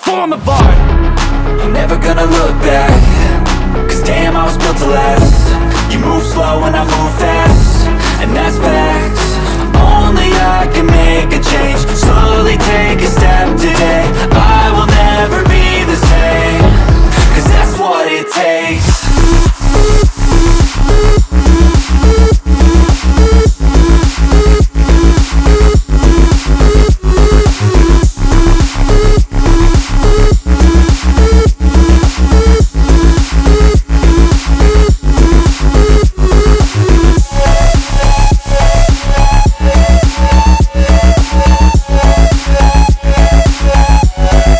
form of art. I'm never gonna look back. Cause damn, I was built to last. You move slow and I move fast. And that's facts. Only I can make